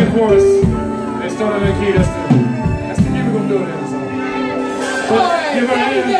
Tredje chorus, det är Stående That's the Jag we're gonna do it in. Give her